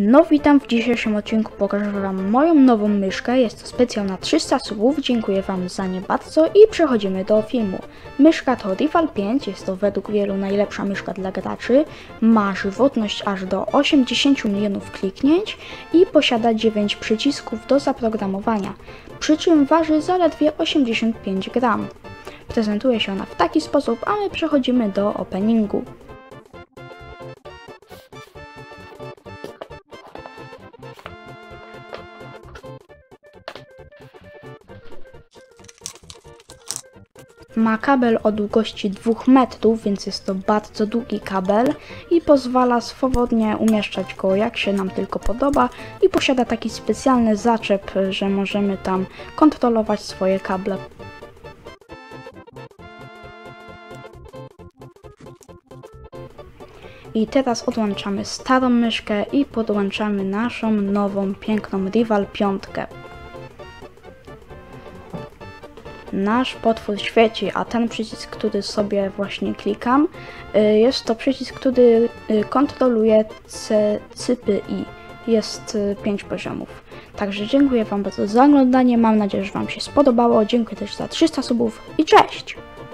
No witam w dzisiejszym odcinku, pokażę wam moją nową myszkę, jest to specjal na 300 subów, dziękuję wam za nie bardzo i przechodzimy do filmu. Myszka to Rival 5, jest to według wielu najlepsza myszka dla graczy, ma żywotność aż do 80 milionów kliknięć i posiada 9 przycisków do zaprogramowania, przy czym waży zaledwie 85 gram. Prezentuje się ona w taki sposób, a my przechodzimy do openingu. Ma kabel o długości 2 metrów, więc jest to bardzo długi kabel i pozwala swobodnie umieszczać go jak się nam tylko podoba i posiada taki specjalny zaczep, że możemy tam kontrolować swoje kable. I teraz odłączamy starą myszkę i podłączamy naszą nową, piękną Rival 5. Nasz potwór świeci, a ten przycisk, który sobie właśnie klikam, y, jest to przycisk, który y, kontroluje cypy i jest 5 poziomów. Także dziękuję Wam bardzo za oglądanie, mam nadzieję, że Wam się spodobało, dziękuję też za 300 subów i cześć!